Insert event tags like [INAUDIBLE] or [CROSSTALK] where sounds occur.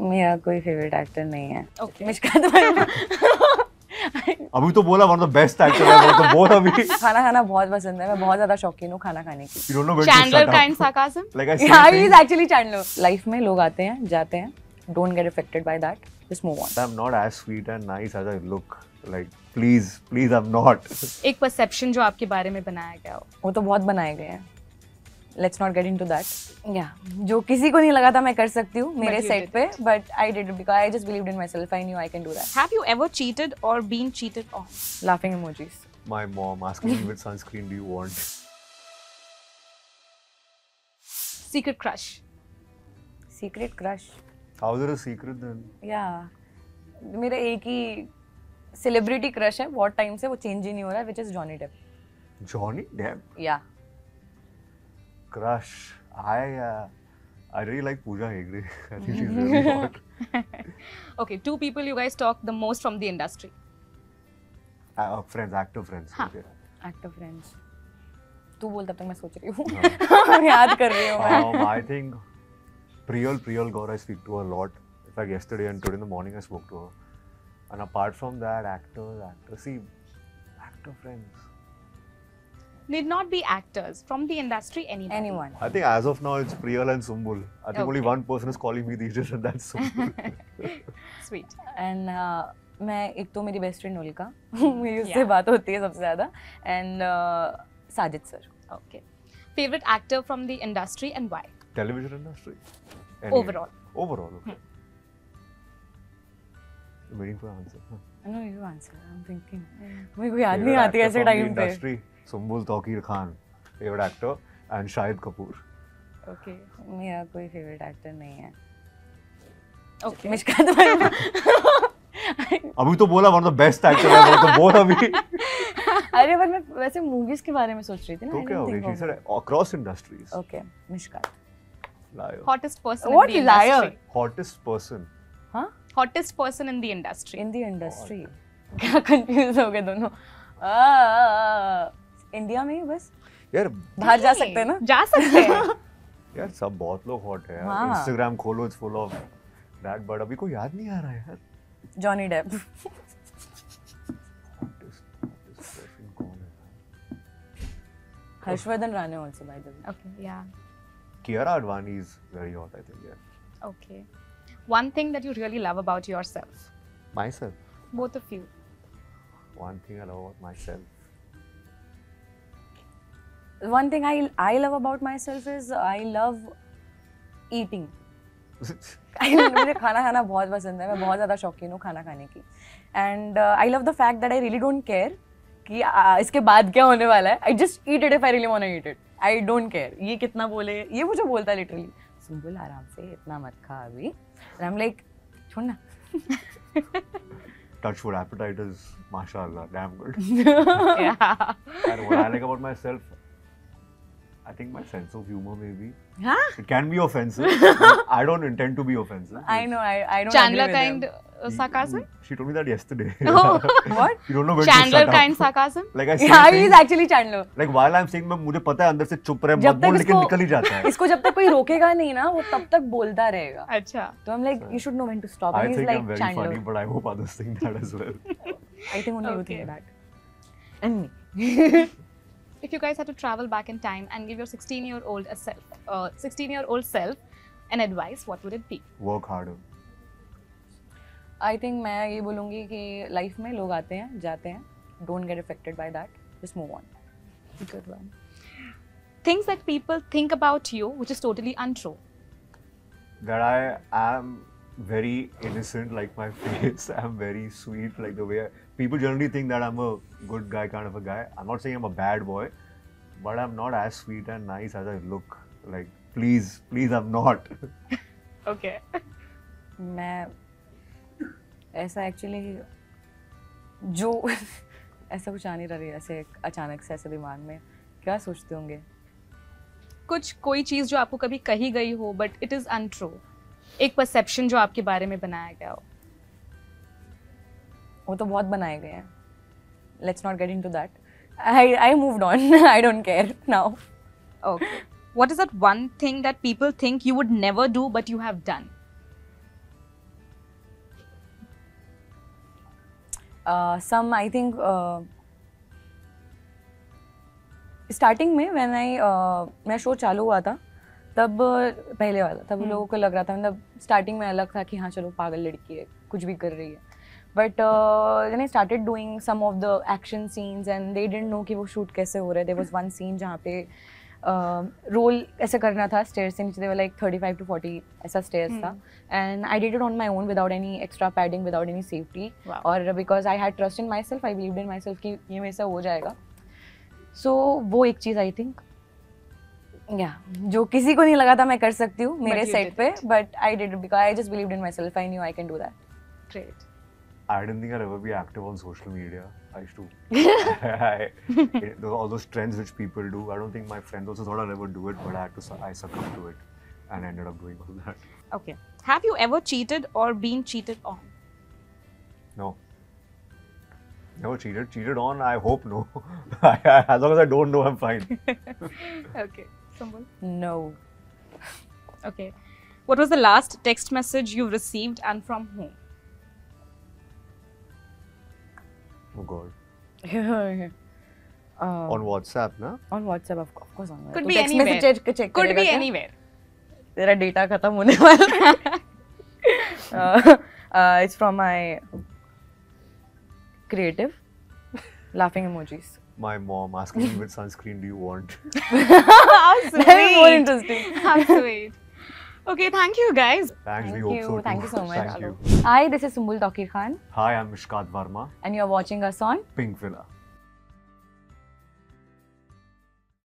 मेरा कोई favourite actor नहीं है। Okay. [LAUGHS] अभी तो बोला वन द बेस्ट एक्टर है मतलब बहुत अभी। खाना खाना बहुत पसंद है मैं बहुत ज़्यादा शौकीन हूँ खाना खाने की। You don't know Chandler like I is actually Chandler life में लोग आते हैं जाते हैं। Don't get affected by that just move on I am not as sweet and nice as I look like please please I am not एक perception जो आपके बारे में बनाया गया हो। वो तो बहुत बनाए गए हैं। Let's not get into that या जो किसी को नहीं लगा था मैं कर सकती हूँ मेरे सेट पे but I did because I just believed in myself I knew I can do that Have you ever cheated or been cheated on? Laughing emojis my mom asking me which sunscreen do you want? Secret crush. Secret crush how is it a secret then? या मेरा एक ही celebrity crush है बहुत time से वो change ही नहीं हो रहा है which is Johnny Depp Johnny Depp? या crush I uh, I really like Pooja Hegde I think she's really hot Okay, two people you guys talk the most from the industry. uh, friends actor friends हाँ. Actor friends तू बोल तब तक मैं सोच रही हूँ याद कर रही हूँ um, I think Priyal Priyal Gaur I speak to her a lot. In fact, yesterday and today in the morning I spoke to her. And apart from that, actors, actors, see, actor friends. Need not be actors from the industry. Anybody. anyone I think as of now it's Priyal and Sumbul. I think only Okay. one person is calling me these days, and that's [LAUGHS] Sumbul. Sweet. And मैं एक तो मेरी best friend उल्का मेरी उससे Yeah. बात होती है सबसे ज़्यादा and Sajid sir Okay. Favorite actor from the industry and why? Television industry. Overall. Overall. Okay. I'm waiting for an answer. Huh. No you answer I am thinking मेरे को याद नहीं आती ऐसे टाइम पे Industry. Sumbul Tawkir Khan, favorite actor, and Shahid Kapoor. Okay. मेरा कोई favourite actor नहीं है Okay. मिशकात भाई अभी तो बोला one of the best actor है तो बोल अभी अरे पर मैं वैसे मूवीज़ के बारे में सोच रही थी ना तो क्या हो गया she said across industries okay Mishkat liar Hottest person What in the liar? industry. Hottest person हाँ Hottest person in the industry. In the industry क्या कंफ्यूज हो गए दोनों इंडिया में ही बस यार बाहर जा सकते हैं ना जा सकते हैं [LAUGHS] यार सब बहुत लोग हॉट है यार। इंस्टाग्राम खोलो it's full of that but अभी कोई याद नहीं आ रहा है यार Johnny Depp? Harshvardhan Rane also by the way Okay. Yeah. Kiara Advani is very hot I think यार Okay. One thing that you really love about yourself. My Both of you. One thing I love about my one thing I I love about myself is I love eating. [LAUGHS] मुझे खाना खाना बहुत पसंद है। मैं बहुत ज़्यादा शौकीन हूँ खाना खाने की। And I love the fact that I really don't care कि uh, इसके बाद क्या होने वाला है। I just eat it if I really want to eat it I don't care ये कितना बोले ये मुझे बोलता है लिटरली सुन आराम से इतना मत खा अभी एंड आई एम लाइक छोड़ ना touch wood appetite is mashallah damn good Yeah. and what I like about myself I think my sense of humor maybe हाँ it can be offensive I don't intend to be offensive I know I I don't Chandler kind uh, sarcasm. she told me that yesterday Oh. What? you don't know when Chandler to kind up sarcasm. like I say Yeah, he is actually Chandler. like while I'm saying मैं मुझे पता है अंदर से चुप रहे मत बोल लेकिन निकल ही जाता है इसको जब तक कोई रोकेगा नहीं ना वो तब तक बोलता रहेगा अच्छा. तो I'm like you should know when to stop I think like I'm very Chandler funny but I hope others think that as well I think only you Okay. think that and me If you guys had to travel back in time and give your 16 year old a self, uh, 16 year old self an advice, what would it be? work harder I think मैं ये बोलूँगी कि life में लोग आते हैं जाते हैं don't get affected by that just move on Good one. Things that people think about you, which is totally untrue. that I am very innocent, like my face. I'm very sweet, like the way I, people generally think that I'm a good guy kind of a guy. I'm not saying I'm a bad boy, but I'm not as sweet and nice as I look. Like, please, please, I'm not. Okay. मैं ऐसा actually जो ऐसा कुछ आ नहीं रहा ऐसे अचानक से ऐसे दिमाग में क्या सोचते होंगे कुछ कोई चीज़ जो आपको कभी कही गई हो बट इट इज़ अनट्रू एक परसेप्शन जो आपके बारे में बनाया गया हो। वो तो बहुत बनाए गए हैं। Let's not get into that I I moved on I don't care now okay what is that one thing that people think you would never do but you have done some I think starting में when आई मेरा show चालू हुआ था तब पहले वाला तब लोगों को लग रहा था मतलब स्टार्टिंग में अलग था कि हाँ चलो पागल लड़की है कुछ भी कर रही है। But then I started doing some of the action scenes and they didn't know कि वो शूट कैसे हो रहे थे वॉज़ वन सीन जहाँ पे रोल ऐसे करना था स्टेयर से नीचे like thirty five to forty ऐसा स्टेयर्स था। And I did it on my own without any extra padding without any safety और because I had trust in myself I believe in myself कि ये मेरे से हो जाएगा। सो वो एक चीज़ आई थिंक या जो किसी को नहीं लगा था मैं कर सकती हूँ मेरे सेट पे but I did because I just believe in myself I knew I can do that Great. I didn't think I'd ever be active on social media. I used to. I, it- all those trends which people do. I don't think my friends also thought I'd ever do it, but I had to. I succumbed to it, and ended up doing all that. Okay. Have you ever cheated or been cheated on? No. Never cheated. Cheated on. I hope no. As long as I don't know, I'm fine. Okay. someone? No. okay. What was the last text message you received and from whom? Oh God. [LAUGHS] Um, on WhatsApp, na? On WhatsApp, of, of course. On Could be text anywhere. Message check, check Could be kya? anywhere. Tera data khatam hone wala. uh, uh, it's from my creative laughing emojis. My mom asking me which sunscreen do you want? [LAUGHS] [LAUGHS] How sweet. that is more interesting How sweet. Okay, thank you guys. Thanks. thank we hope you so too. thank you so much Thank you. hi this is Sumbul Takir Khan Hi, I'm Mishkat Varma. and you're watching us on Pink Villa.